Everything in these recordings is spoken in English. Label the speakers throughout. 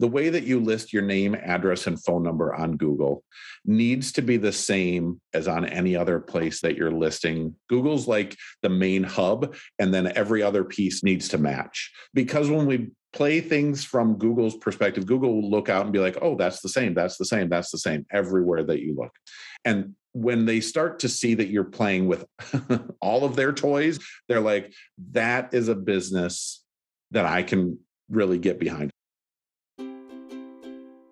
Speaker 1: the way that you list your name, address, and phone number on Google needs to be the same as on any other place that you're listing. Google's like the main hub, and then every other piece needs to match. Because when we play things from Google's perspective, Google will look out and be like, oh, that's the same, that's the same, that's the same everywhere that you look. And when they start to see that you're playing with all of their toys, they're like, that is a business that I can really get behind.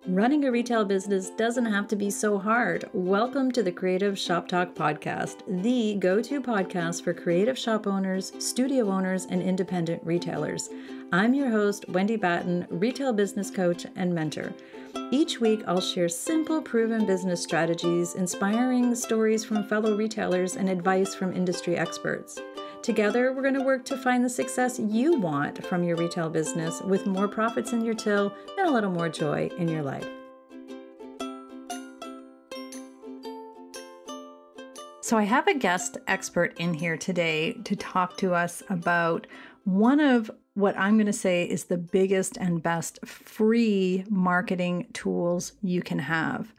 Speaker 2: Running a retail business doesn't have to be so hard. Welcome to the Creative Shop Talk podcast, the go to podcast for creative shop owners, studio owners, and independent retailers. I'm your host, Wendy Batten, retail business coach and mentor. Each week, I'll share simple, proven business strategies, inspiring stories from fellow retailers, and advice from industry experts. Together, we're going to work to find the success you want from your retail business with more profits in your till and a little more joy in your life. So, I have a guest expert in here today to talk to us about one of what I'm going to say is the biggest and best free marketing tools you can have.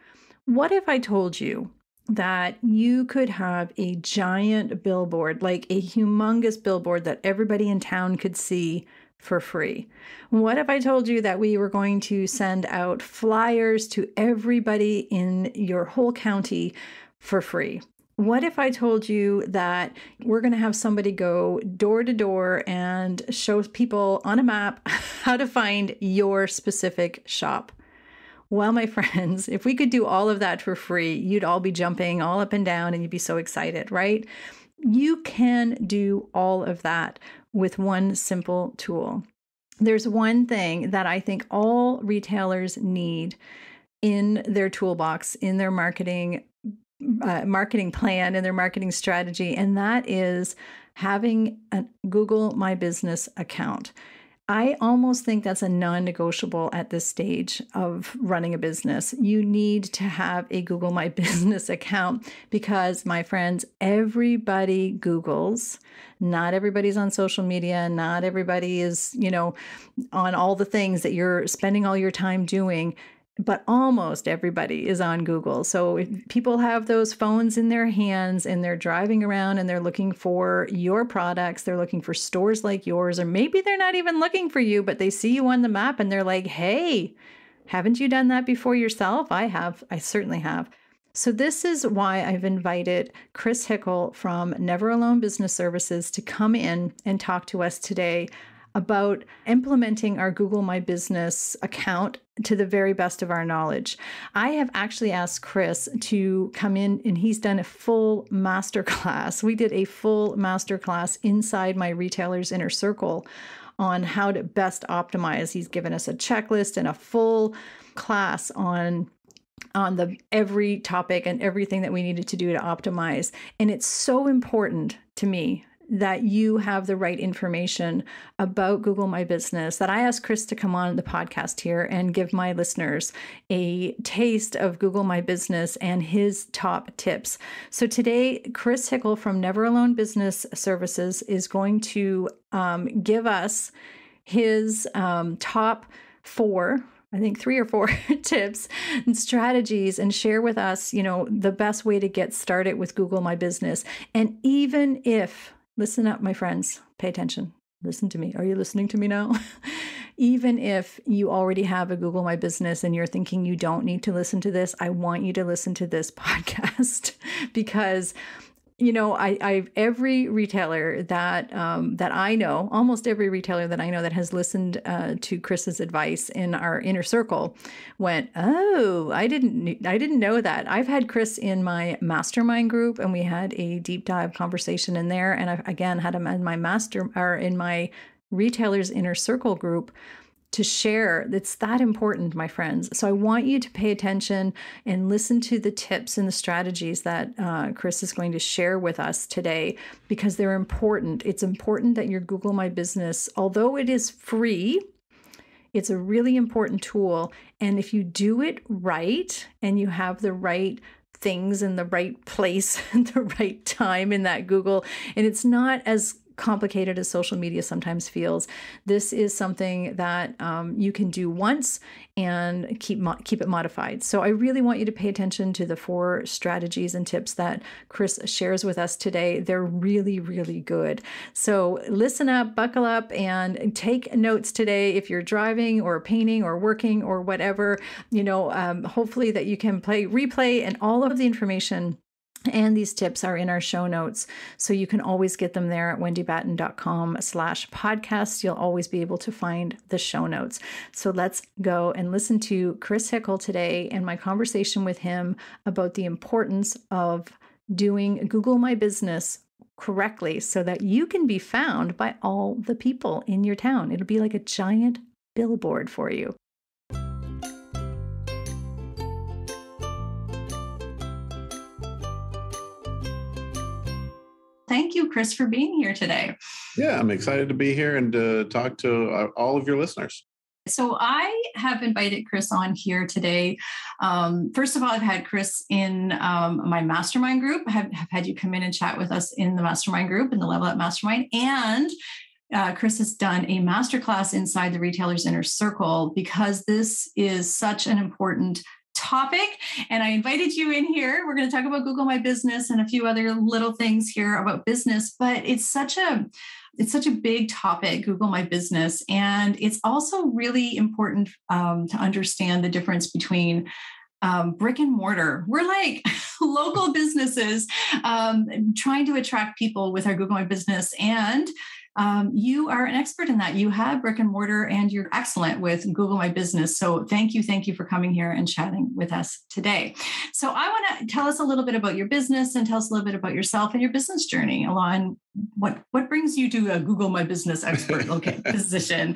Speaker 2: What if I told you that you could have a giant billboard, like a humongous billboard that everybody in town could see for free? What if I told you that we were going to send out flyers to everybody in your whole county for free? What if I told you that we're going to have somebody go door to door and show people on a map how to find your specific shop? Well, my friends, if we could do all of that for free, you'd all be jumping all up and down and you'd be so excited, right? You can do all of that with one simple tool. There's one thing that I think all retailers need in their toolbox, in their marketing uh, marketing plan and their marketing strategy, and that is having a Google My Business account. I almost think that's a non negotiable at this stage of running a business. You need to have a Google My Business account because, my friends, everybody Googles. Not everybody's on social media. Not everybody is, you know, on all the things that you're spending all your time doing but almost everybody is on Google. So if people have those phones in their hands and they're driving around and they're looking for your products, they're looking for stores like yours, or maybe they're not even looking for you, but they see you on the map and they're like, hey, haven't you done that before yourself? I have. I certainly have. So, this is why I've invited Chris Hickle from Never Alone Business Services to come in and talk to us today about implementing our Google My Business account to the very best of our knowledge. I have actually asked Chris to come in and he's done a full master class. We did a full master class inside my retailer's inner circle on how to best optimize. He's given us a checklist and a full class on on the every topic and everything that we needed to do to optimize. And it's so important to me that you have the right information about Google My Business, that I asked Chris to come on the podcast here and give my listeners a taste of Google My Business and his top tips. So today, Chris Hickle from Never Alone Business Services is going to um, give us his um, top four I think three or four tips and strategies and share with us, you know, the best way to get started with Google My Business. And even if Listen up, my friends. Pay attention. Listen to me. Are you listening to me now? Even if you already have a Google My Business and you're thinking you don't need to listen to this, I want you to listen to this podcast because you know, I, I every retailer that um, that I know, almost every retailer that I know that has listened uh, to Chris's advice in our inner circle, went, "Oh, I didn't, I didn't know that." I've had Chris in my mastermind group, and we had a deep dive conversation in there, and I again had him in my master or in my retailers inner circle group to share. It's that important, my friends. So I want you to pay attention and listen to the tips and the strategies that uh, Chris is going to share with us today because they're important. It's important that your Google My Business, although it is free, it's a really important tool. And if you do it right and you have the right things in the right place and the right time in that Google, and it's not as complicated as social media sometimes feels, this is something that um, you can do once and keep mo- keep it modified. So I really want you to pay attention to the four strategies and tips that Chris shares with us today. They're really really good. So listen up, buckle up, and take notes today if you're driving or painting or working or whatever. You know, um, hopefully that you can play replay and all of the information and these tips are in our show notes. So you can always get them there at wendybatten.com slash podcast. You'll always be able to find the show notes. So let's go and listen to Chris Hickle today and my conversation with him about the importance of doing Google My Business correctly so that you can be found by all the people in your town. It'll be like a giant billboard for you. Thank you, Chris, for being here today.
Speaker 1: Yeah, I'm excited to be here and to talk to uh, all of your listeners.
Speaker 2: So I have invited Chris on here today. Um, first of all, I've had Chris in um, my mastermind group. I have, have, had you come in and chat with us in the mastermind group in the Level Up Mastermind, and uh, Chris has done a masterclass inside the Retailers Inner Circle because this is such an important topic. And I invited you in here. We're going to talk about Google My Business and a few other little things here about business, but it's such a it's such a big topic, Google My Business. And it's also really important um, to understand the difference between um, brick and mortar. We're like local businesses um, trying to attract people with our Google My Business and um, you are an expert in that. You have brick and mortar and you're excellent with Google My Business. So thank you. Thank you for coming here and chatting with us today. So I want to tell us a little bit about your business and tell us a little bit about yourself and your business journey along what, what brings you to a Google My Business expert okay, position.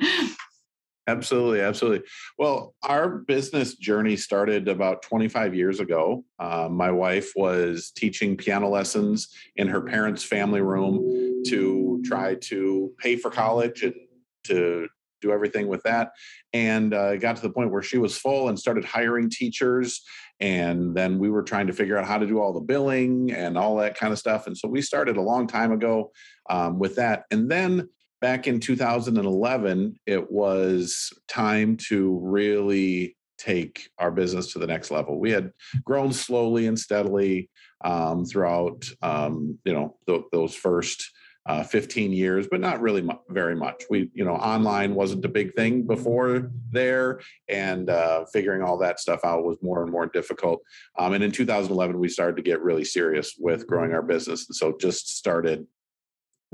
Speaker 1: Absolutely, absolutely. Well, our business journey started about 25 years ago. Uh, my wife was teaching piano lessons in her parents' family room to try to pay for college and to do everything with that. And uh, got to the point where she was full and started hiring teachers. And then we were trying to figure out how to do all the billing and all that kind of stuff. And so we started a long time ago um, with that. And then back in 2011, it was time to really take our business to the next level. We had grown slowly and steadily um, throughout, um, you know, th- those first uh, 15 years, but not really mu- very much. We, you know, online wasn't a big thing before there, and uh, figuring all that stuff out was more and more difficult. Um, and in 2011, we started to get really serious with growing our business, and so just started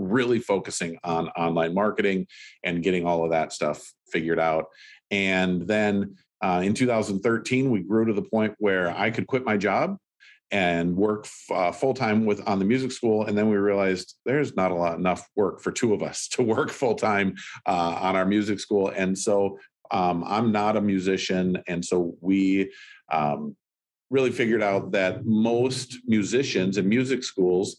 Speaker 1: really focusing on online marketing and getting all of that stuff figured out. And then uh, in 2013, we grew to the point where I could quit my job and work uh, full time with on the music school. And then we realized there's not a lot enough work for two of us to work full time uh, on our music school. And so um, I'm not a musician, and so we um, really figured out that most musicians and music schools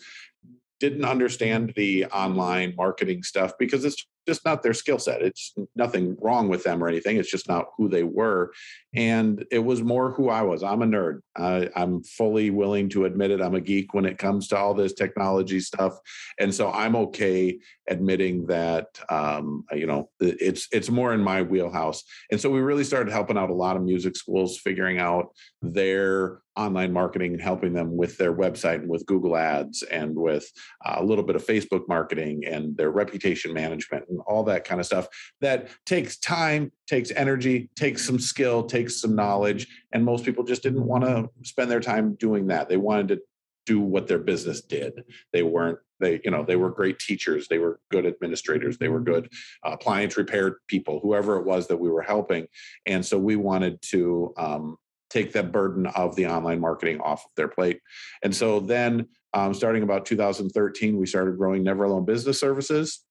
Speaker 1: didn't understand the online marketing stuff because it's just not their skill set. It's nothing wrong with them or anything. It's just not who they were. And it was more who I was. I'm a nerd. I, I'm fully willing to admit it. I'm a geek when it comes to all this technology stuff. And so I'm okay admitting that, um, you know, it's, it's more in my wheelhouse. And so we really started helping out a lot of music schools, figuring out their online marketing and helping them with their website and with Google Ads and with uh, a little bit of Facebook marketing and their reputation management and all that kind of stuff that takes time, takes energy, takes some skill, takes some knowledge. And most people just didn't want to spend their time doing that. They wanted to do what their business did. They weren't they you know they were great teachers they were good administrators they were good uh, appliance repair people whoever it was that we were helping and so we wanted to um, take that burden of the online marketing off of their plate. And so then, um, starting about 2013, we started growing Never Alone Business Services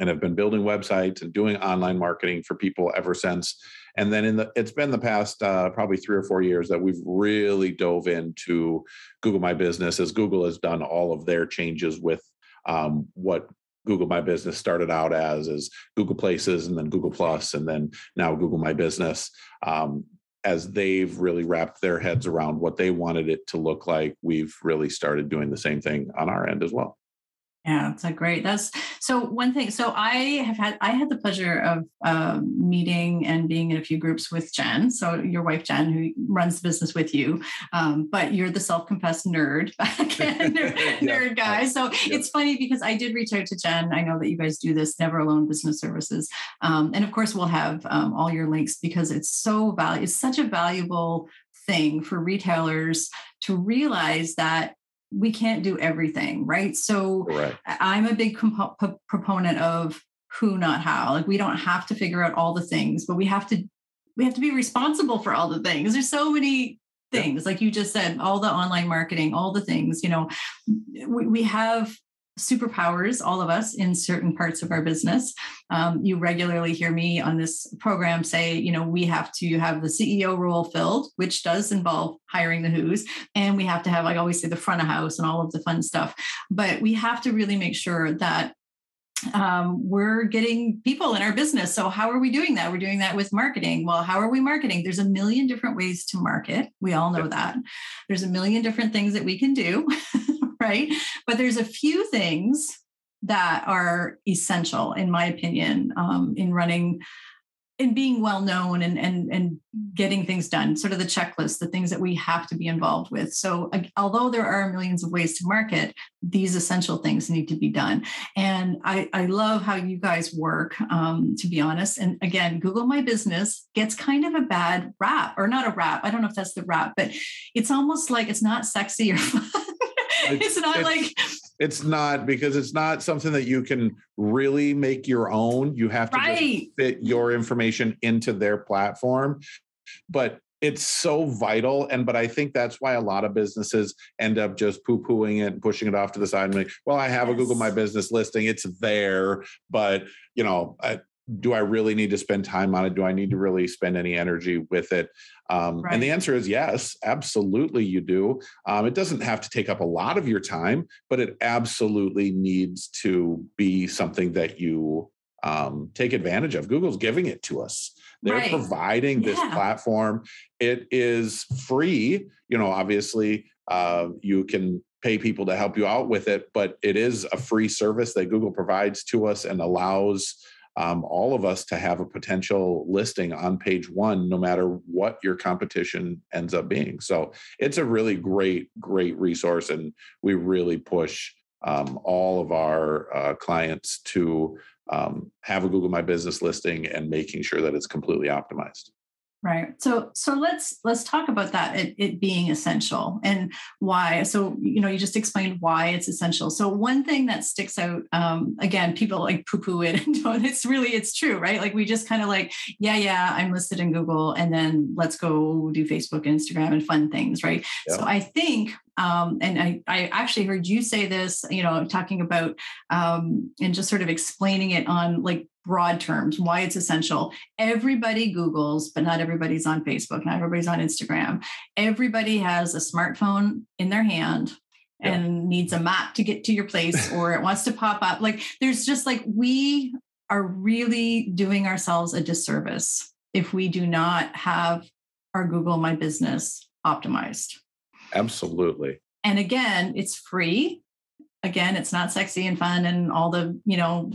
Speaker 1: and have been building websites and doing online marketing for people ever since. And then in the it's been the past uh, probably three or four years that we've really dove into Google My Business as Google has done all of their changes with um, what Google My Business started out as is Google Places and then Google Plus and then now Google My Business. Um, as they've really wrapped their heads around what they wanted it to look like, we've really started doing the same thing on our end as well.
Speaker 2: Yeah, that's a great. That's so one thing. So I have had I had the pleasure of uh, meeting and being in a few groups with Jen. So your wife Jen, who runs the business with you, um, but you're the self-confessed nerd, nerd, yeah. nerd guy. So yeah. it's funny because I did reach out to Jen. I know that you guys do this Never Alone Business Services, um, and of course we'll have um, all your links because it's so valuable. It's such a valuable thing for retailers to realize that we can't do everything, right? So. I'm a big comp- p- proponent of who, not how. Like we don't have to figure out all the things, but we have to we have to be responsible for all the things. There's so many things, like you just said, all the online marketing, all the things. You know, we, we have superpowers, all of us, in certain parts of our business. Um, you regularly hear me on this program say, you know, we have to have the CEO role filled, which does involve hiring the who's, and we have to have, like I always say, the front of house and all of the fun stuff. But we have to really make sure that um, we're getting people in our business. So, how are we doing that? We're doing that with marketing. Well, how are we marketing? There's a million different ways to market. We all know that. There's a million different things that we can do. right? But there's a few things that are essential, in my opinion, um, in running in being well known and and and getting things done sort of the checklist the things that we have to be involved with. So although there are millions of ways to market these essential things need to be done. And i i love how you guys work um, to be honest. And again google my business gets kind of a bad rap or not a rap i don't know if that's the rap but it's almost like it's not sexy or it's, it's not it's, like
Speaker 1: it's not because it's not something that you can really make your own. You have to right. fit your information into their platform. But it's so vital and but i think that's why a lot of businesses end up just poo-pooing it and pushing it off to the side and like well i have yes. a google my business listing it's there but you know I, do I really need to spend time on it? Do I need to really spend any energy with it? Um, right. And the answer is yes, absolutely, you do. Um, it doesn't have to take up a lot of your time, but it absolutely needs to be something that you um, take advantage of. Google's giving it to us. They're right. providing this yeah. platform. It is free. You know, obviously, uh, you can pay people to help you out with it, but it is a free service that Google provides to us and allows um, all of us to have a potential listing on page one, no matter what your competition ends up being. So it's a really great, great resource. And we really push um, all of our uh, clients to um, have a Google My Business listing and making sure that it's completely optimized.
Speaker 2: Right. So so let's let's talk about that it, it, being essential and why. So you know you just explained why it's essential. So one thing that sticks out um, again, people like poo poo it and don't. It's really it's true, right? Like we just kind of like yeah yeah I'm listed in Google and then let's go do Facebook, and Instagram, and fun things, right? Yeah. So I think um, and I, I actually heard you say this, you know, talking about um, and just sort of explaining it on like broad terms, why it's essential. Everybody Googles, but not everybody's on Facebook, not everybody's on Instagram. Everybody has a smartphone in their hand yeah. and needs a map to get to your place or it wants to pop up. Like there's just like we are really doing ourselves a disservice if we do not have our Google My Business optimized.
Speaker 1: Absolutely.
Speaker 2: And again, it's free. Again, it's not sexy and fun and all the, you know,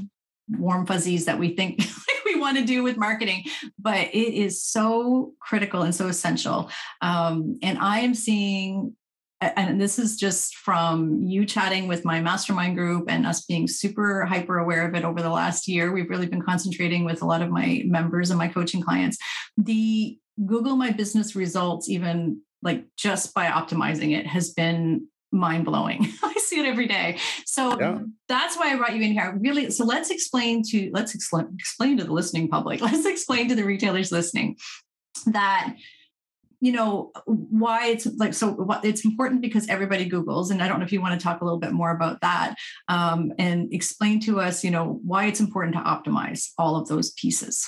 Speaker 2: warm fuzzies that we think we want to do with marketing, but it is so critical and so essential. Um, and I am seeing and this is just from you chatting with my mastermind group and us being super hyper aware of it over the last year. We've really been concentrating with a lot of my members and my coaching clients. The Google My Business results, even like just by optimizing it, has been mind blowing. I see it every day. So yeah. that's why I brought you in here. Really, so let's explain to let's explain explain to the listening public. Let's explain to the retailers listening that you know why it's like so it's important because everybody googles and i don't know if you want to talk a little bit more about that um, and explain to us you know why it's important to optimize all of those pieces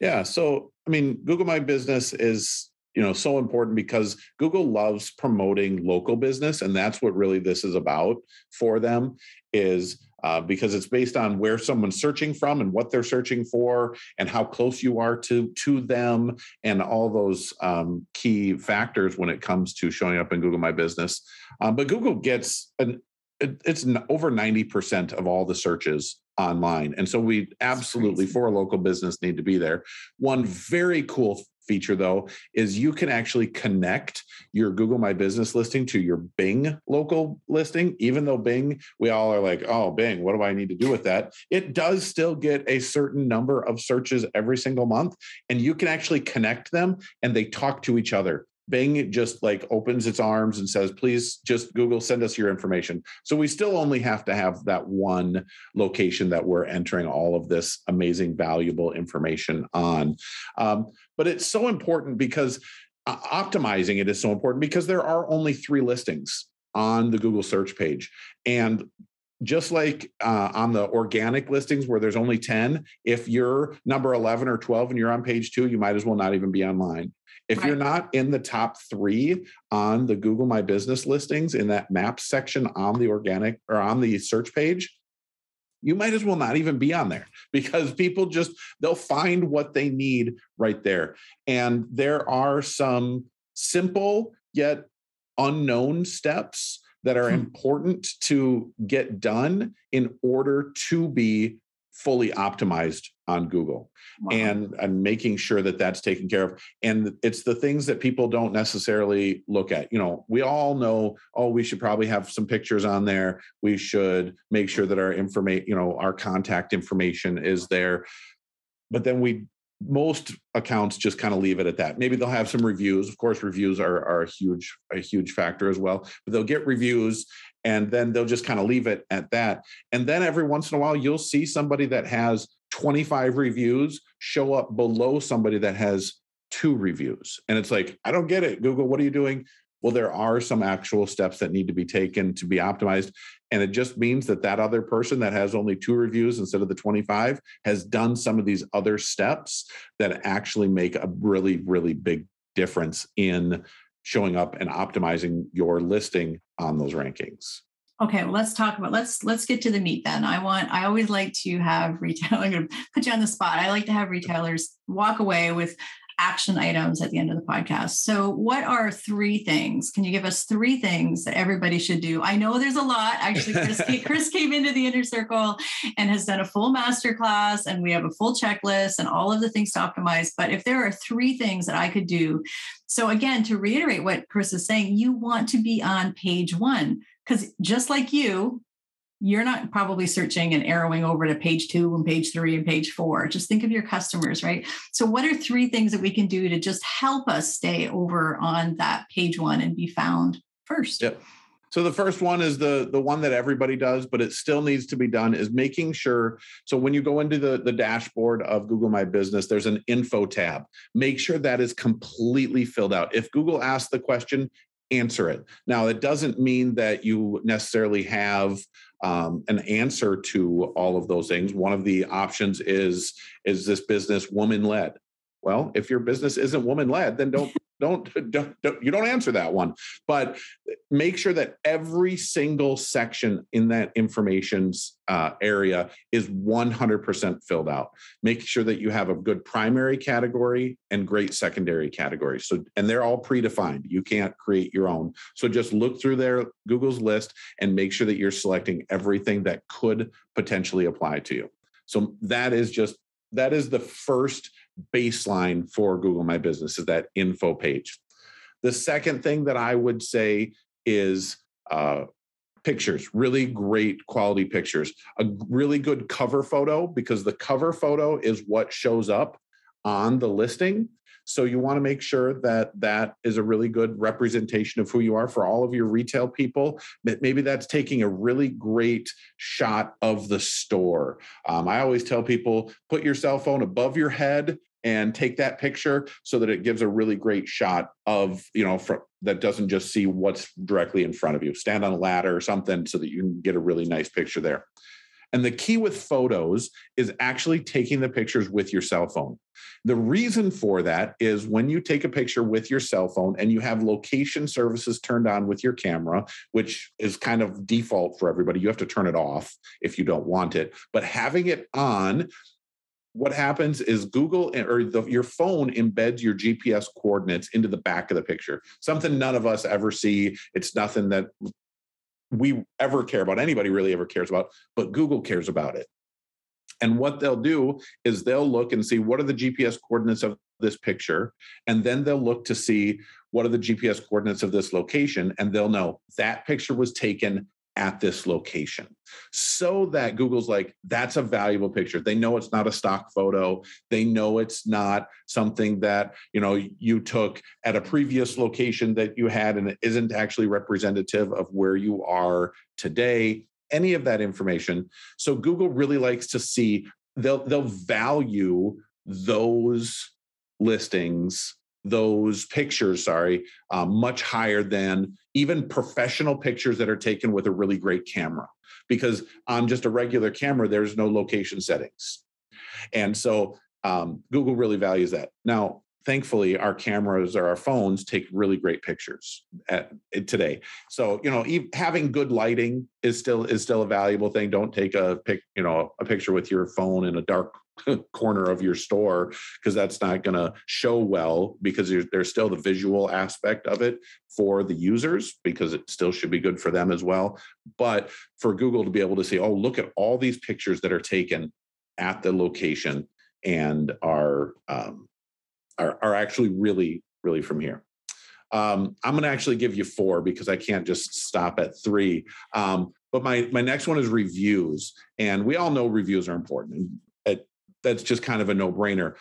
Speaker 1: yeah so i mean google my business is you know so important because google loves promoting local business and that's what really this is about for them is uh, because it's based on where someone's searching from and what they're searching for and how close you are to to them and all those um, key factors when it comes to showing up in google my business um, but google gets an it, it's over 90% of all the searches online. And so we absolutely, for a local business, need to be there. One very cool feature though is you can actually connect your Google My Business listing to your Bing local listing. Even though Bing, we all are like, oh, Bing, what do I need to do with that? It does still get a certain number of searches every single month, and you can actually connect them and they talk to each other. Bing just like opens its arms and says, please just Google, send us your information. So we still only have to have that one location that we're entering all of this amazing, valuable information on. Um, but it's so important because uh, optimizing it is so important because there are only three listings on the Google search page. And just like uh, on the organic listings where there's only 10, if you're number 11 or 12 and you're on page two, you might as well not even be online. If right. you're not in the top three on the Google My Business listings in that map section on the organic or on the search page, you might as well not even be on there because people just they'll find what they need right there. And there are some simple yet unknown steps that are hmm. important to get done in order to be fully optimized on Google wow. and and making sure that that's taken care of and it's the things that people don't necessarily look at you know we all know oh we should probably have some pictures on there we should make sure that our information you know our contact information is there but then we most accounts just kind of leave it at that. Maybe they'll have some reviews. Of course, reviews are, are a huge a huge factor as well. But they'll get reviews and then they'll just kind of leave it at that. And then every once in a while, you'll see somebody that has 25 reviews show up below somebody that has two reviews. And it's like, I don't get it. Google, what are you doing? Well, there are some actual steps that need to be taken to be optimized. And it just means that that other person that has only two reviews instead of the 25 has done some of these other steps that actually make a really, really big difference in showing up and optimizing your listing on those rankings.
Speaker 2: Okay, let's talk about let's let's get to the meat then. I want I always like to have retail. I'm going to put you on the spot. I like to have retailers walk away with action items at the end of the podcast. So, what are three things? Can you give us three things that everybody should do? I know there's a lot. Actually, Chris, Chris came into the inner circle and has done a full masterclass, and we have a full checklist and all of the things to optimize. But if there are three things that I could do, so again, to reiterate what Chris is saying, you want to be on page one because just like you, you're not probably searching and arrowing over to page two and page three and page four. Just think of your customers, right? So, what are three things that we can do to just help us stay over on that page one and be found first?
Speaker 1: Yep. So the first one is the the one that everybody does, but it still needs to be done is making sure. So when you go into the the dashboard of Google My Business, there's an info tab. Make sure that is completely filled out. If Google asks the question, answer it. Now, it doesn't mean that you necessarily have um, an answer to all of those things. One of the options is is this business woman led? Well, if your business isn't woman led, then don't don't, don't, don't, you don't answer that one. But make sure that every single section in that information's uh, area is 100% filled out. Make sure that you have a good primary category and great secondary categories. So and they're all predefined. You can't create your own. So just look through their google's list and make sure that you're selecting everything that could potentially apply to you. So that is just that is the first baseline for Google My Business is that info page. The second thing that I would say is uh, pictures, really great quality pictures, a really good cover photo because the cover photo is what shows up on the listing. So you want to make sure that that is a really good representation of who you are for all of your retail people. Maybe that's taking a really great shot of the store. Um, I always tell people put your cell phone above your head and take that picture so that it gives a really great shot of you know from, that doesn't just see what's directly in front of you stand on a ladder or something so that you can get a really nice picture there and the key with photos is actually taking the pictures with your cell phone. The reason for that is when you take a picture with your cell phone and you have location services turned on with your camera, which is kind of default for everybody, you have to turn it off if you don't want it. But having it on what happens is Google eh, or the, your phone embeds your GPS coordinates into the back of the picture. Something none of us ever see. It's nothing that we ever care about, anybody really ever cares about, but Google cares about it. And what they'll do is they'll look and see what are the GPS coordinates of this picture. And then they'll look to see what are the GPS coordinates of this location. And they'll know that picture was taken at this location so that Google's like, that's a valuable picture. They know it's not a stock photo. They know it's not something that, you know, you took at a previous location that you had and it isn't actually representative of where you are today any of that information. So Google really likes to see they'll they'll value those listings those pictures sorry uh, much higher than even professional pictures that are taken with a really great camera. Because on just a regular camera there's no location settings. And so um, google really values that. Now thankfully our cameras or our phones take really great pictures at, at today. So you know having good lighting is still is still a valuable thing. Don't take a pic you know a picture with your phone in a dark corner of your store because that's not going to show well because there's, still the visual aspect of it for the users because it still should be good for them as well but for google to be able to say oh look at all these pictures that are taken at the location and are um, are, are actually really, really from here. Um, I'm going to actually give you four because I can't just stop at three. Um, but my my next one is reviews, and we all know reviews are important. That's just kind of a no brainer.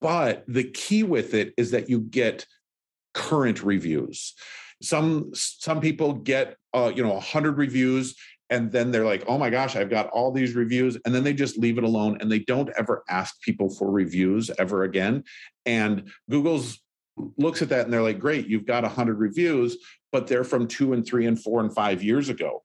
Speaker 1: But the key with it is that you get current reviews. Some some people get uh, you know 100 reviews and then they're like oh my gosh i've got all these reviews and then they just leave it alone and they don't ever ask people for reviews ever again and google's looks at that and they're like great you've got 100 reviews but they're from two and three and four and five years ago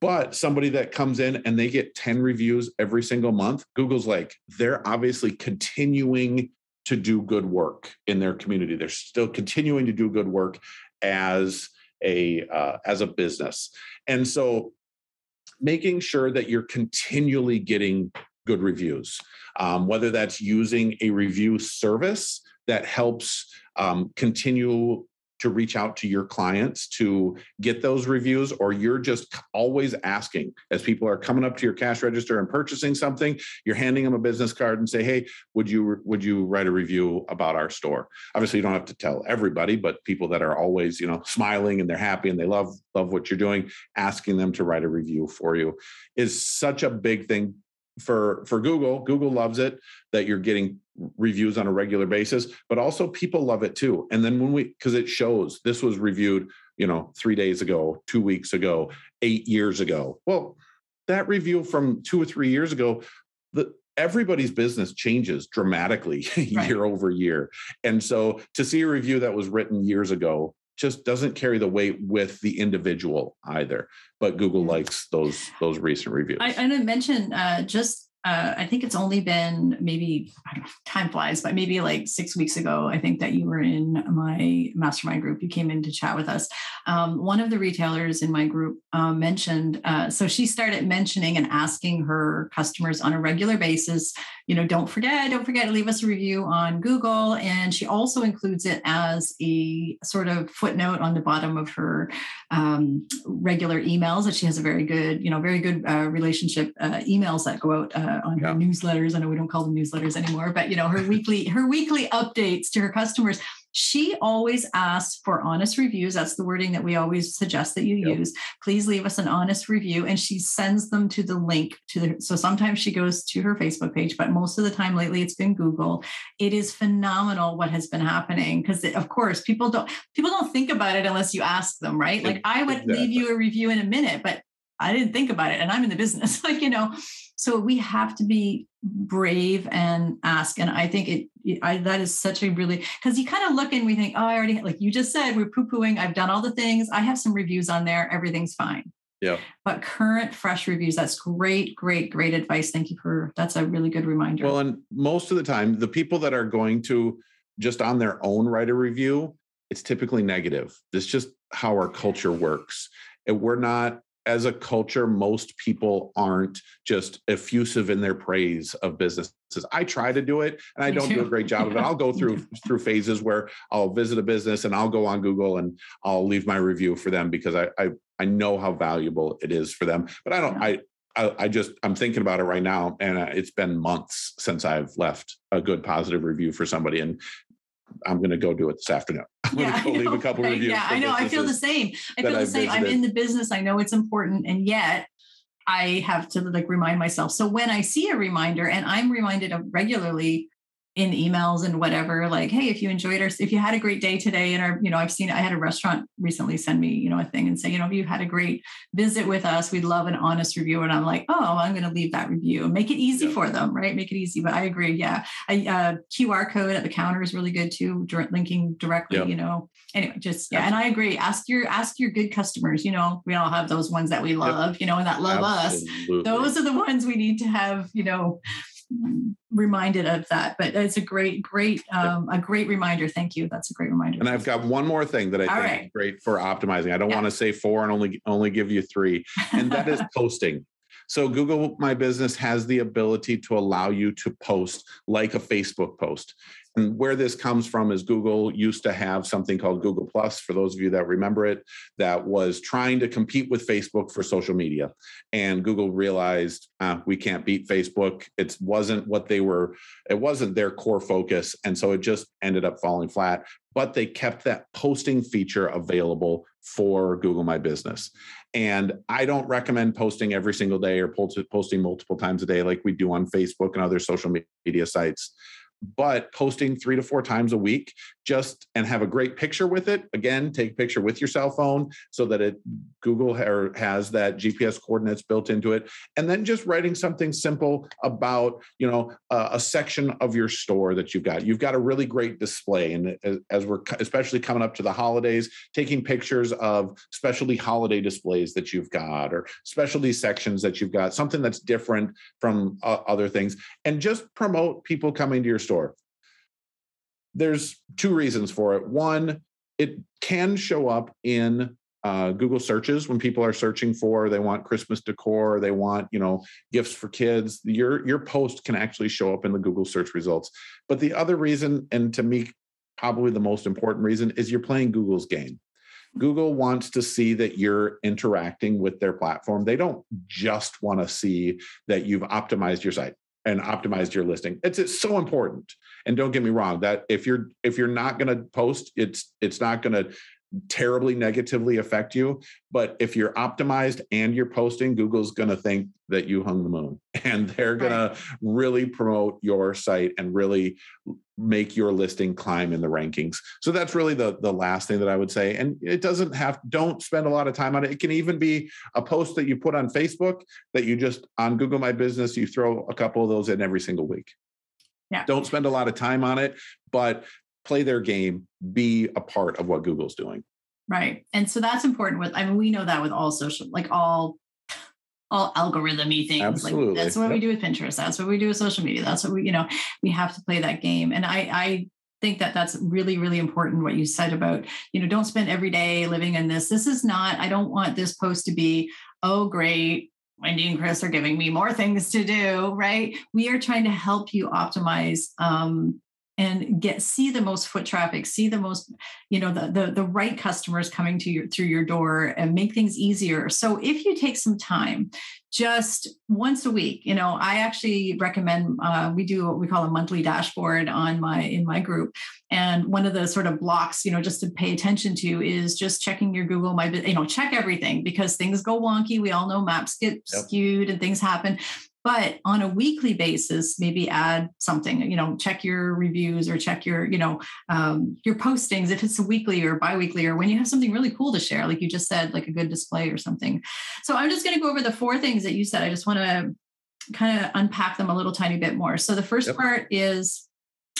Speaker 1: but somebody that comes in and they get 10 reviews every single month google's like they're obviously continuing to do good work in their community. They're still continuing to do good work as a uh, as a business. And so making sure that you're continually getting good reviews, um, whether that's using a review service that helps um, continue to reach out to your clients to get those reviews or you're just always asking as people are coming up to your cash register and purchasing something you're handing them a business card and say hey would you would you write a review about our store? Obviously you don't have to tell everybody but people that are always you know smiling and they're happy and they love love what you're doing asking them to write a review for you is such a big thing for for Google. Google loves it that you're getting reviews on a regular basis, but also people love it too. And then when we because it shows this was reviewed, you know, 3 days ago, 2 weeks ago, 8 years ago. Well, that review from 2 or 3 years ago, the everybody's business changes dramatically right. year over year. And so to see a review that was written years ago just doesn't carry the weight with the individual either. But Google likes those those recent reviews.
Speaker 2: I, I didn't mention uh, just uh, I think it's only been maybe time flies, but maybe like six weeks ago, I think that you were in my mastermind group. You came in to chat with us. Um, one of the retailers in my group uh, mentioned, uh, so she started mentioning and asking her customers on a regular basis, you know, don't forget, don't forget to leave us a review on Google. And she also includes it as a sort of footnote on the bottom of her um, regular emails that she has a very good, you know, very good uh, relationship uh, emails that go out uh, on yeah. her newsletters. I know we don't call them newsletters anymore, but you know, her weekly her weekly updates to her customers. She always asks for honest reviews. That's the wording that we always suggest that you yep. use. Please leave us an honest review. And she sends them to the link to the. So sometimes she goes to her Facebook page, but most of the time lately it's been Google. It is phenomenal what has been happening because, of course, people don't people don't think about it unless you ask them, right? Like I would exactly. leave you a review in a minute, but I didn't think about it, and I'm in the business. like you know, so we have to be brave and ask. And I think it, I, that is such a really, because you kind of look and we think, oh, I already, like you just said, we're poo pooing. I've done all the things. I have some reviews on there. Everything's fine.
Speaker 1: Yeah.
Speaker 2: But current fresh reviews, that's great, great, great advice. Thank you for that's a really good reminder.
Speaker 1: Well, and most of the time, the people that are going to just on their own write a review, it's typically negative. It's just how our culture works. And we're not as a culture, most people aren't just effusive in their praise of businesses. I try to do it and I don't do a great job of it. I'll go through through phases where I'll visit a business and I'll go on Google and I'll leave my review for them because I, I I know how valuable it is for them. But I don't. Yeah. I I, I, just I'm thinking about it right now, and uh, it's been months since I've left a good positive review for somebody, and I'm going to go do it this afternoon. I'm
Speaker 2: yeah,
Speaker 1: going to
Speaker 2: leave a couple right? reviews. Yeah, I know. I feel the same. I feel the same. I'm in the business. I know it's important, and yet I have to like remind myself. So when I see a reminder, and I'm reminded of regularly in emails and whatever like hey if you enjoyed our if you had a great day today and our you know i've seen i had a restaurant recently send me you know a thing and say you know if you had a great visit with us we'd love an honest review and i'm like oh i'm going to leave that review make it easy yeah. for them right make it easy but i agree yeah I, uh, qr code at the counter is really good too direct, linking directly yeah. you know anyway just yeah and i agree ask your ask your good customers you know we all have those ones that we love yep. you know and that love Absolutely. us those are the ones we need to have you know reminded of that but it's a great great um, a great reminder. Thank you. That's a great reminder.
Speaker 1: And i've got one more thing that i All think right. is great for optimizing. I don't yeah. want to say four and only only give you three and that is posting. So google my business has the ability to allow you to post like a facebook post where this comes from is Google used to have something called Google Plus, for those of you that remember it, that was trying to compete with Facebook for social media. And Google realized uh, we can't beat Facebook. It wasn't what they were, it wasn't their core focus. And so it just ended up falling flat. But they kept that posting feature available for Google My Business. And I don't recommend posting every single day or posting multiple times a day like we do on Facebook and other social media sites but posting three to four times a week just and have a great picture with it. Again take a picture with your cell phone so that it google has that gps coordinates built into it. And then just writing something simple about you know a section of your store that you've got. You've got a really great display and as, as we're especially coming up to the holidays taking pictures of specialty holiday displays that you've got or specialty sections that you've got something that's different from uh, other things. And just promote people coming to your store store. There's two reasons for it. One, it can show up in uh, Google searches when people are searching for they want Christmas decor, they want you know gifts for kids. Your your post can actually show up in the Google search results. But the other reason, and to me, probably the most important reason, is you're playing Google's game. Google wants to see that you're interacting with their platform. They don't just want to see that you've optimized your site and optimized your listing. It's it's so important. And don't get me wrong, that if you're if you're not going to post, it's it's not going to terribly negatively affect you. But if you're optimized and you're posting, Google's going to think that you hung the moon and they're going right. to really promote your site and really make your listing climb in the rankings. So that's really the, the last thing that I would say. And it doesn't have, don't spend a lot of time on it. It can even be a post that you put on Facebook that you just on Google My Business, you throw a couple of those in every single week. Yeah. Don't spend a lot of time on it, but play their game, be a part of what Google's doing.
Speaker 2: Right. And so that's important with I mean, we know that with all social, like all all algorithmy things. Absolutely. Like that's what yep. we do with Pinterest. That's what we do with social media. That's what we, you know, we have to play that game. And I I think that that's really really important what you said about you know don't spend every day living in this this is not i don't want this post to be oh great Wendy and Chris are giving me more things to do, right? We are trying to help you optimize um, and get see the most foot traffic see the most you know the, the the right customers coming to your through your door and make things easier. So if you take some time just once a week you know i actually recommend uh, we do what we call a monthly dashboard on my in my group. And one of the sort of blocks you know just to pay attention to is just checking your google my you know check everything because things go wonky. We all know maps get yep. skewed and things happen but on a weekly basis maybe add something you know check your reviews or check your you know um, your postings if it's a weekly or biweekly or when you have something really cool to share like you just said like a good display or something so i'm just going to go over the four things that you said i just want to kind of unpack them a little tiny bit more so the first yep. part is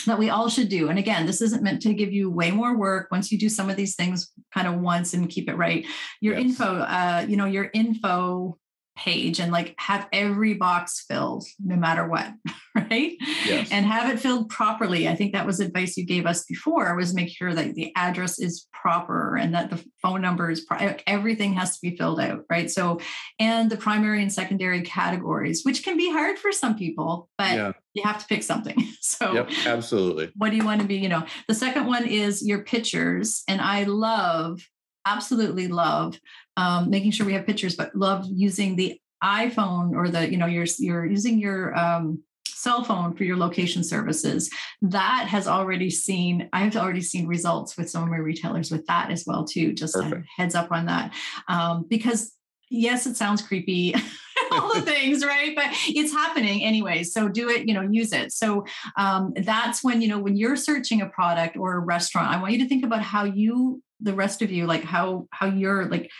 Speaker 2: that we all should do. And again, this isn't meant to give you way more work once you do some of these things kind of once and keep it right. Your yes. info, uh, you know, your info page and like have every box filled no matter what right? Yes. and have it filled properly. I think that was advice you gave us before was make sure that the address is proper and that the phone number is pro- everything has to be filled out right? So and the primary and secondary categories which can be hard for some people but yeah. you have to pick something. So
Speaker 1: yep, absolutely.
Speaker 2: what do you want to be you know? The second one is your pictures and i love absolutely love um, making sure we have pictures, but love using the iPhone or the, you know, you're you're using your um, cell phone for your location services. That has already seen, I've already seen results with some of my retailers with that as well, too. Just heads up on that. Um, because yes, it sounds creepy. all the things right but it's happening anyway so do it you know use it so um, that's when you know when you're searching a product or a restaurant i want you to think about how you the rest of you like how how you're like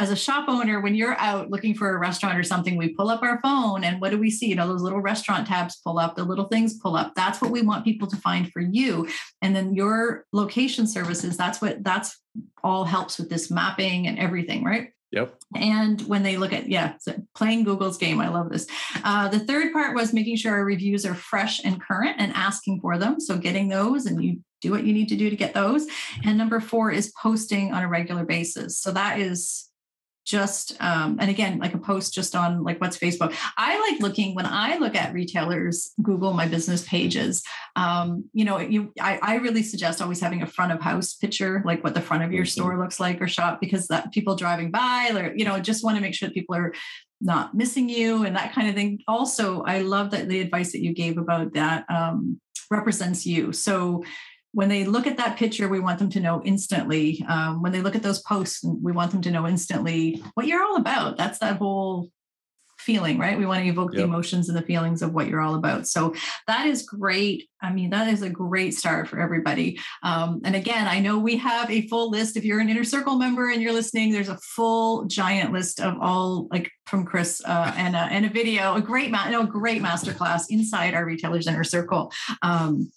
Speaker 2: as a shop owner, when you're out looking for a restaurant or something, we pull up our phone and what do we see? You know, those little restaurant tabs pull up, the little things pull up. That's what we want people to find for you. And then your location services, that's what that's all helps with this mapping and everything, right?
Speaker 1: Yep.
Speaker 2: And when they look at, yeah, so playing Google's game. I love this. Uh, the third part was making sure our reviews are fresh and current and asking for them. So getting those and you do what you need to do to get those. And number four is posting on a regular basis. So that is just um, and again like a post just on like what's facebook. I like looking when i look at retailers google my business pages um, you know you I, I really suggest always having a front of house picture like what the front of your mm-hmm. store looks like or shop because that people driving by or you know just want to make sure that people are not missing you and that kind of thing. Also i love that the advice that you gave about that um, represents you. So when they look at that picture, we want them to know instantly. Um, when they look at those posts, we want them to know instantly what you're all about. That's that whole feeling, right? We want to evoke yep. the emotions and the feelings of what you're all about. So that is great. I mean, that is a great start for everybody. Um, and again, I know we have a full list. If you're an inner circle member and you're listening, there's a full giant list of all like from Chris uh, and, uh, and a video, a great, ma- no, great masterclass inside our retailers inner circle. Um,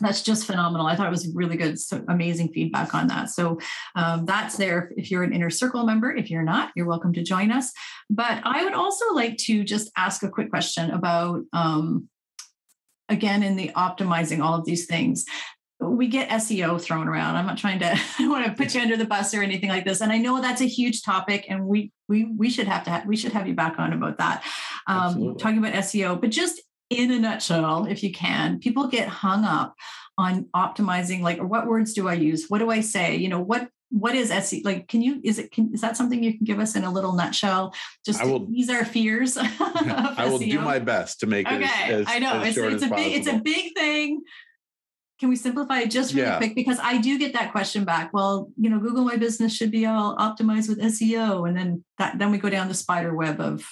Speaker 2: that's just phenomenal. I thought it was really good, so amazing feedback on that. So um, that's there if you're an inner circle member. If you're not, you're welcome to join us. But I would also like to just ask a quick question about, um, again, in the optimizing all of these things. We get SEO thrown around. I'm not trying to I want to put you under the bus or anything like this. And I know that's a huge topic, and we we we should have to have, we should have you back on about that. Um, talking about SEO, but just in a nutshell, if you can, people get hung up on optimizing like what words do I use? What do I say? You know, what what is SEO? Like, can you is it can, is that something you can give us in a little nutshell? Just I will, these are fears.
Speaker 1: I will do my best to make it. Okay, as, as,
Speaker 2: I know it's, it's a big it's a big thing. Can we simplify it just really yeah. quick? Because I do get that question back. Well, you know, Google My Business should be all optimized with SEO, and then that then we go down the spider web of,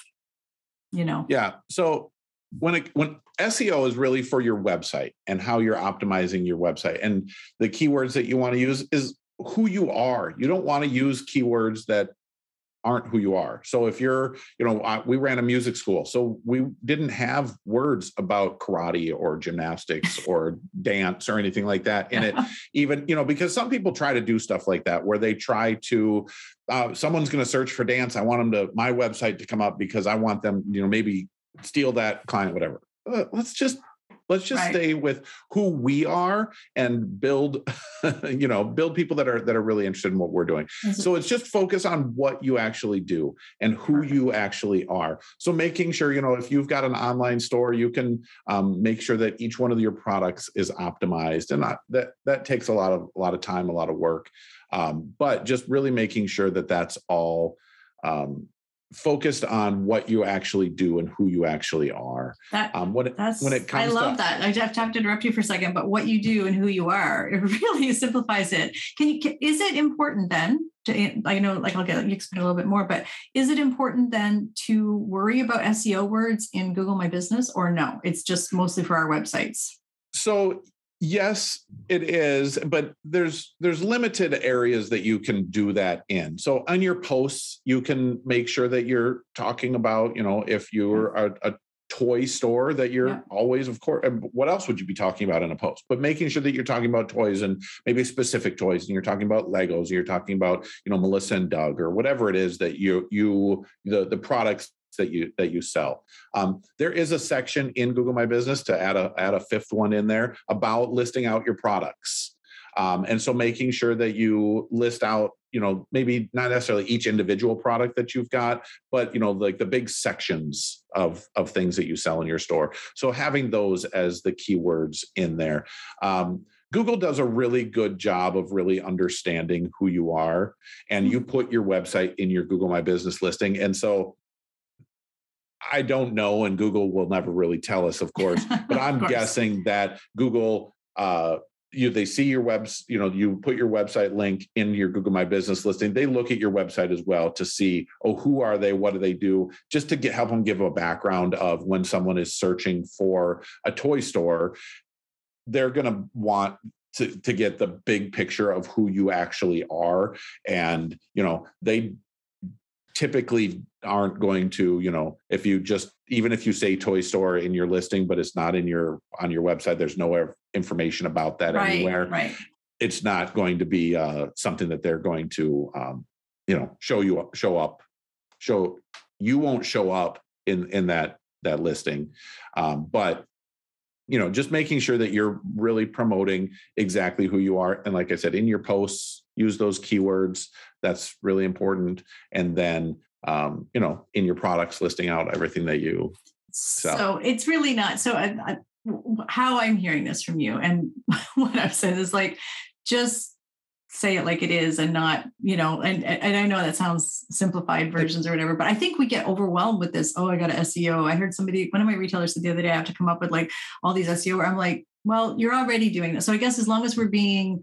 Speaker 2: you know.
Speaker 1: Yeah. So when it when SEO is really for your website and how you're optimizing your website and the keywords that you want to use is who you are. You don't want to use keywords that aren't who you are. So if you're, you know, we ran a music school, so we didn't have words about karate or gymnastics or dance or anything like that in it. Even, you know, because some people try to do stuff like that where they try to uh, someone's going to search for dance. I want them to my website to come up because I want them, you know, maybe steal that client, whatever. Uh, let's just let's just right. stay with who we are and build you know build people that are that are really interested in what we're doing mm-hmm. so it's just focus on what you actually do and who you actually are so making sure you know if you've got an online store you can um, make sure that each one of your products is optimized and that that, that takes a lot of a lot of time a lot of work um, but just really making sure that that's all um, focused on what you actually do and who you actually are.
Speaker 2: That, um, when, it, when it comes I love to, that. I have to, have to interrupt you for a second, but what you do and who you are, it really simplifies it. Can you, can, is it important then to, I know, like I'll get you explain a little bit more, but is it important then to worry about SEO words in Google My Business or no? It's just mostly for our websites.
Speaker 1: So yes it is but there's there's limited areas that you can do that in. So on your posts you can make sure that you're talking about you know if you're a, a toy store that you're yeah. always of course what else would you be talking about in a post? But making sure that you're talking about toys and maybe specific toys and you're talking about legos and you're talking about you know melissa and doug or whatever it is that you you the the products that you that you sell. Um, there is a section in Google My Business to add a add a fifth one in there about listing out your products. Um, and so making sure that you list out you know maybe not necessarily each individual product that you've got but you know like the big sections of of things that you sell in your store so having those as the keywords in there um, Google does a really good job of really understanding who you are, and you put your website in your Google My Business listing. And so I don't know, and Google will never really tell us, of course, but I'm course. guessing that Google uh, you they see your webs you know you put your website link in your google my business listing. They look at your website as well to see oh who are they? What do they do? Just to get help them give a background of when someone is searching for a toy store they're going to want to, to get the big picture of who you actually are. And you know they typically aren't going to you know if you just even if you say toy store in your listing but it's not in your on your website there's no information about that
Speaker 2: right,
Speaker 1: anywhere.
Speaker 2: right.
Speaker 1: It's not going to be uh, something that they're going to um, you know show you up show up show you won't show up in in that that listing. Um, but you know just making sure that you're really promoting exactly who you are and like i said in your posts use those keywords that's really important. And then um, you know in your products listing out everything that you sell.
Speaker 2: so it's really not so I, I, how i'm hearing this from you and what i've said is like just say it like it is and not you know and and i know that sounds simplified versions or whatever but i think we get overwhelmed with this oh i got an seo i heard somebody one of my retailers said the other day i have to come up with like all these seo where i'm like well you're already doing this. So i guess as long as we're being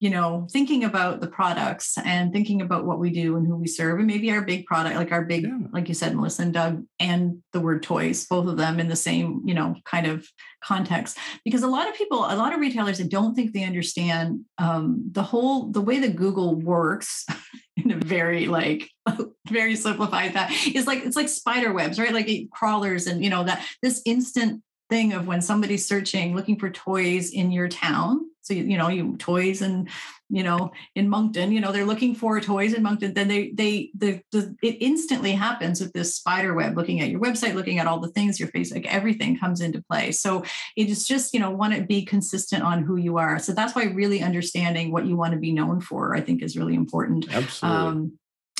Speaker 2: you know thinking about the products and thinking about what we do and who we serve and maybe our big product like our big yeah. like you said melissa and doug and the word toys both of them in the same you know kind of context because a lot of people a lot of retailers i don't think they understand um, the whole the way that google works in a very like very simplified that is like it's like spider webs right like crawlers and you know that this instant thing of when somebody's searching looking for toys in your town so you know you toys and you know in moncton you know they're looking for toys in moncton then they they the, the it instantly happens with this spider web looking at your website looking at all the things your face like everything comes into play. So it is just you know want to be consistent on who you are. So that's why really understanding what you want to be known for i think is really important.
Speaker 1: Absolutely. Um,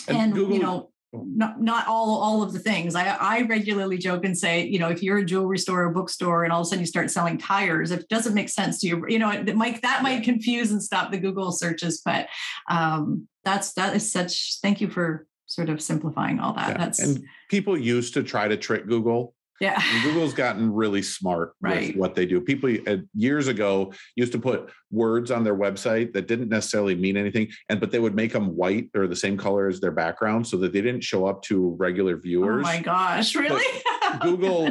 Speaker 2: and, and Google, you know not not all all of the things. I I regularly joke and say, you know, if you're a jewelry store or bookstore and all of a sudden you start selling tires, it doesn't make sense to you. You know, it might that might confuse and stop the Google searches, but um, that's that is such. Thank you for sort of simplifying all that. Yeah. That's
Speaker 1: and people used to try to trick Google
Speaker 2: yeah.
Speaker 1: And Google's gotten really smart
Speaker 2: right.
Speaker 1: with what they do. People uh, years ago used to put words on their website that didn't necessarily mean anything, and but they would make them white or the same color as their background so that they didn't show up to regular viewers.
Speaker 2: Oh my gosh, really?
Speaker 1: Oh Google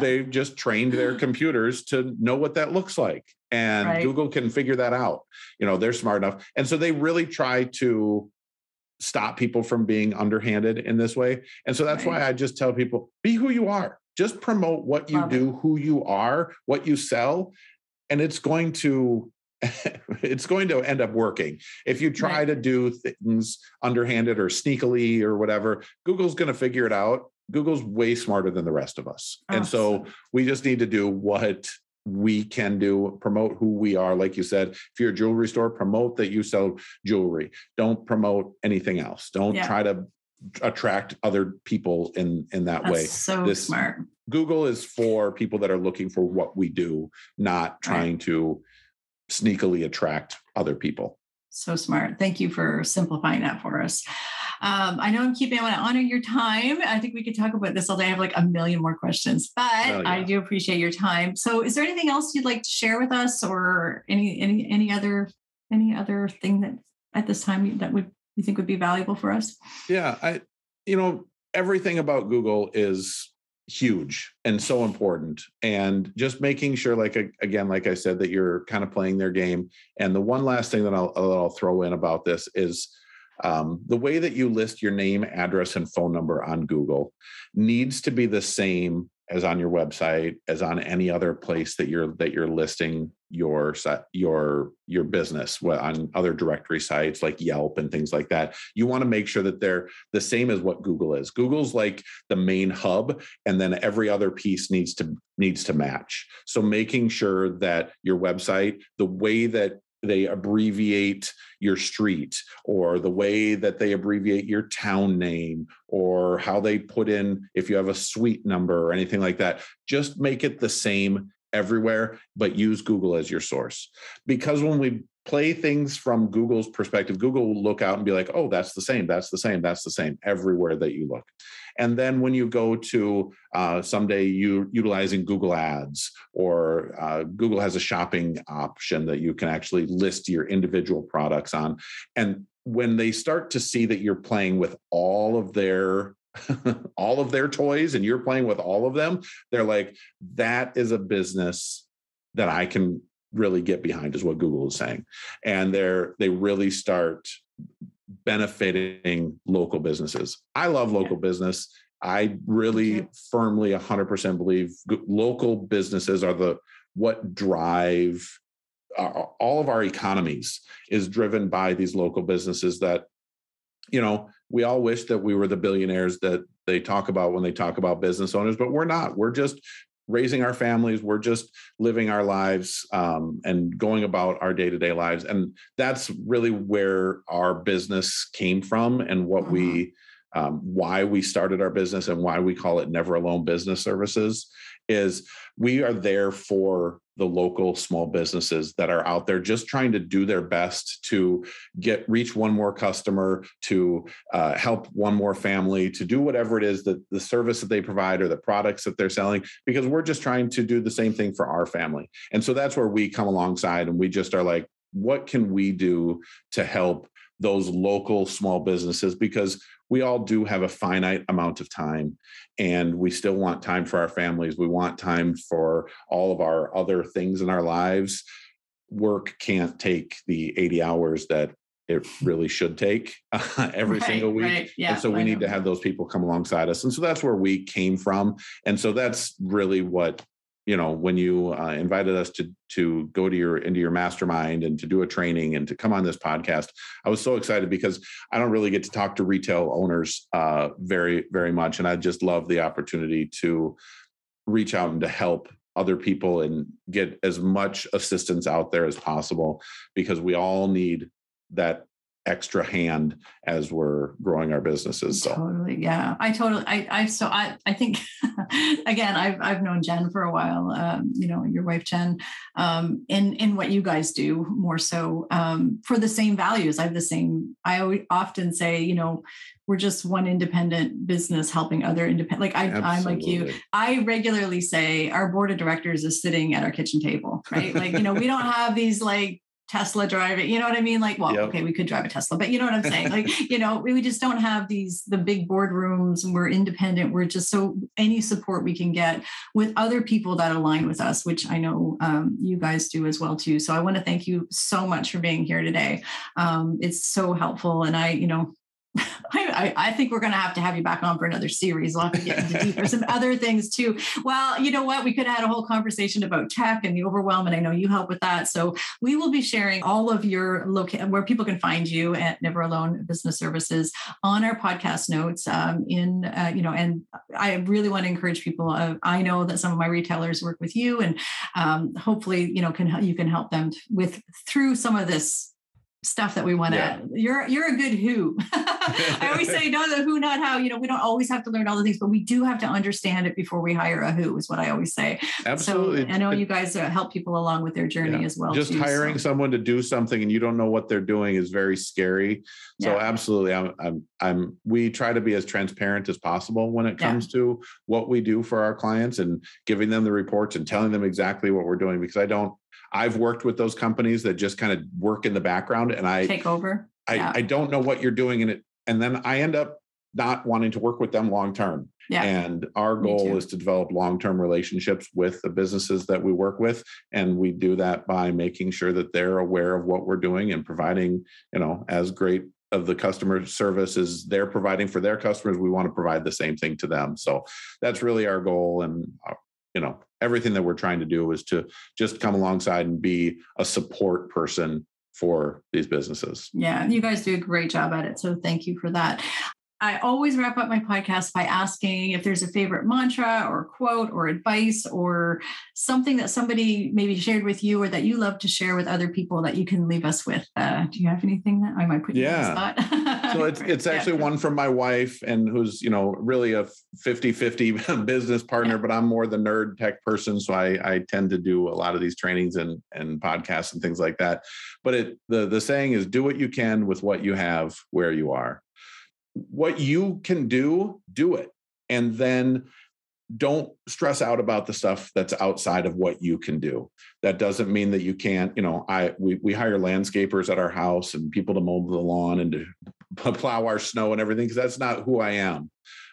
Speaker 1: they just trained their computers to know what that looks like. And right. Google can figure that out. You know, they're smart enough. And so they really try to stop people from being underhanded in this way. And so that's right. why I just tell people be who you are. Just promote what you Love do, it. who you are, what you sell, and it's going to it's going to end up working. If you try right. to do things underhanded or sneakily or whatever, Google's going to figure it out. Google's way smarter than the rest of us. And so we just need to do what we can do promote who we are. Like you said if you're a jewelry store promote that you sell jewelry. Don't promote anything else. Don't yeah. try to attract other people in in that
Speaker 2: That's
Speaker 1: way.
Speaker 2: so this smart.
Speaker 1: Google is for people that are looking for what we do not trying right. to sneakily attract other people
Speaker 2: so smart thank you for simplifying that for us um, I know I'm keeping, I want to honor your time. I think we could talk about this all day. I have like a million more questions, but oh, yeah. I do appreciate your time. So is there anything else you'd like to share with us or any, any, any other, any other thing that at this time that would, you think would be valuable for us?
Speaker 1: Yeah. I, you know, everything about Google is huge and so important and just making sure like again like i said that you're kind of playing their game and the one last thing that i'll, that I'll throw in about this is um, the way that you list your name, address, and phone number on Google needs to be the same as on your website, as on any other place that you're that you're listing your your your business on other directory sites like Yelp and things like that. You want to make sure that they're the same as what Google is. Google's like the main hub, and then every other piece needs to needs to match. So making sure that your website, the way that they abbreviate your street or the way that they abbreviate your town name or how they put in if you have a suite number or anything like that just make it the same everywhere, but use Google as your source. Because when we play things from Google's perspective, Google will look out and be like, oh, that's the same, that's the same, that's the same everywhere that you look. And then when you go to uh, someday you utilizing Google Ads or uh, Google has a shopping option that you can actually list your individual products on. And when they start to see that you're playing with all of their all of their toys and you're playing with all of them, they're like, that is a business that I can really get behind, is what Google is saying. And they're they really start benefiting local businesses. I love local yeah. business. I really firmly 100% believe local businesses are the what drive all of our economies is driven by these local businesses that you know we all wish that we were the billionaires that they talk about when they talk about business owners but we're not. We're just raising our families. We're just living our lives um, and going about our day-to-day lives. And that's really where our business came from and what uh-huh. we um, why we started our business and why we call it never alone business services is we are there for the local small businesses that are out there just trying to do their best to get reach one more customer to uh, help one more family to do whatever it is that the service that they provide or the products that they're selling because we're just trying to do the same thing for our family. And so that's where we come alongside and we just are like what can we do to help those local small businesses because we all do have a finite amount of time and we still want time for our families we want time for all of our other things in our lives work can't take the 80 hours that it really should take uh, every right, single week. Right. Yeah, and so we need to have those people come alongside us. And so that's where we came from. And so that's really what you know when you uh, invited us to to go to your into your mastermind and to do a training and to come on this podcast i was so excited because i don't really get to talk to retail owners uh, very very much and i just love the opportunity to reach out and to help other people and get as much assistance out there as possible because we all need that extra hand as we're growing our businesses.
Speaker 2: So totally. Yeah. I totally I I so I I think again I've I've known Jen for a while, um, you know, your wife Jen, um, in in what you guys do more so um for the same values. I have the same I often say, you know, we're just one independent business helping other independent like I, i'm like you i regularly say our board of directors is sitting at our kitchen table right like you know we don't have these like Tesla driving. You know what I mean? Like, well, yep. okay, we could drive a Tesla, but you know what I'm saying? like, you know, we, we just don't have these the big boardrooms and we're independent. We're just so any support we can get with other people that align with us, which I know um, you guys do as well too. So I want to thank you so much for being here today. Um, it's so helpful, and I, you know, I, I, think we're going to have to have you back on for another series. We'll have to get into deeper some other things too. Well, you know what? We could have had a whole conversation about tech and the overwhelm, and I know you help with that. So we will be sharing all of your location where people can find you at Never Alone Business Services on our podcast notes. Um, in uh, you know, and I really want to encourage people. Uh, I know that some of my retailers work with you, and um, hopefully, you know, can help you can help them with through some of this stuff that we want to yeah. you're you're a good who i always say no the who not how you know we don't always have to learn all the things but we do have to understand it before we hire a who is what i always say
Speaker 1: absolutely
Speaker 2: so i know you guys uh, help people along with their journey yeah. as well
Speaker 1: just too, hiring so. someone to do something and you don't know what they're doing is very scary so yeah. absolutely I'm, I'm i'm we try to be as transparent as possible when it comes to what we do for our clients and giving them the reports and telling them exactly what we're doing because i don't I've worked with those companies that just kind of work in the background and I
Speaker 2: take over.
Speaker 1: I, yeah. I don't know what you're doing in it. And then I end up not wanting to work with them long term. Yeah. And our goal is to develop long term relationships with the businesses that we work with. And we do that by making sure that they're aware of what we're doing and providing, you know, as great of the customer service as they're providing for their customers. We want to provide the same thing to them. So that's really our goal. And uh, you know everything that we're trying to do is to just come alongside and be a support person for these businesses
Speaker 2: yeah you guys do a great job at it so thank you for that I always wrap up my podcast by asking if there's a favorite mantra or quote or advice or something that somebody maybe shared with you or that you love to share with other people that you can leave us with. Uh, do you have anything that I might put you on the spot?
Speaker 1: so it's it's actually yeah. one from my wife and who's you know really a 50-50 business partner yeah. but i'm more the nerd tech person. So i i tend to do a lot of these trainings and and podcasts and things like that. But it the the saying is do what you can with what you have where you are. What you can do do it. And then don't stress out about the stuff that's outside of what you can do. That doesn't mean that you can't you know i we, we hire landscapers at our house and people to mow the lawn and to plow our snow and everything because that's not who i am.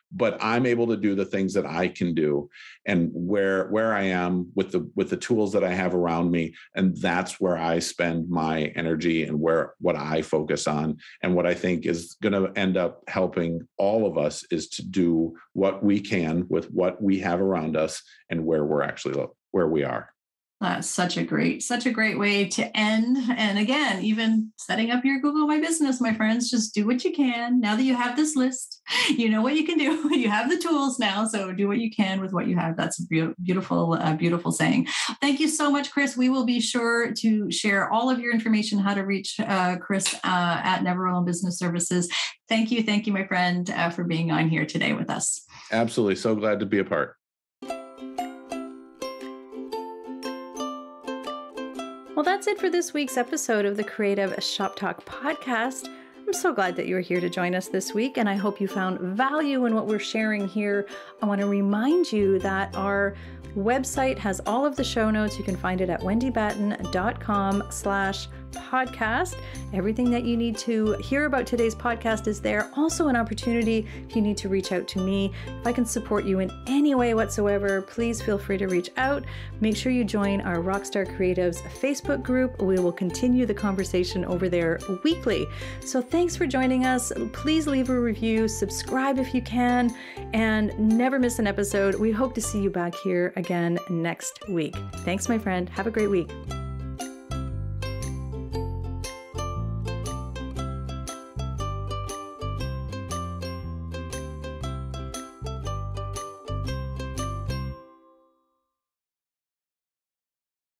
Speaker 1: But i'm able to do the things that i can do and where where i am with the with the tools that i have around me and that's where i spend my energy and where what i focus on. And what i think is going to end up helping all of us is to do what we can with what we have around us and where we're actually where we are
Speaker 3: that's such a great, such a great way to end. And again, even setting up your Google My Business, my friends, just do what you can. Now that you have this list, you know what you can do. You have the tools now, so do what you can with what you have. That's a beautiful, uh, beautiful saying. Thank you so much, Chris. We will be sure to share all of your information how to reach uh, Chris uh, at Never Business Services. Thank you, thank you, my friend, uh, for being on here today with us.
Speaker 1: Absolutely, so glad to be a part.
Speaker 2: Well, that's it for this week's episode of the Creative Shop Talk podcast. I'm so glad that you're here to join us this week, and I hope you found value in what we're sharing here. I want to remind you that our website has all of the show notes. You can find it at wendybatten.com slash podcast. Everything that you need to hear about today's podcast is there. Also, an opportunity if you need to reach out to me. If I can support you in any way whatsoever, please feel free to reach out. Make sure you join our Rockstar Creatives Facebook group. We will continue the conversation over there weekly. So, thanks for joining us. Please leave a review, subscribe if you can, and never miss an episode. We hope to see you back here again next week. Thanks, my friend. Have a great week.